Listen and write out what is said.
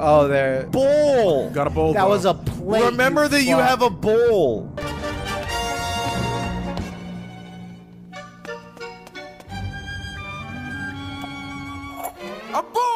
Oh, there. Bowl. Got a bowl. That though. was a plate. Remember that you have a bowl. A bowl.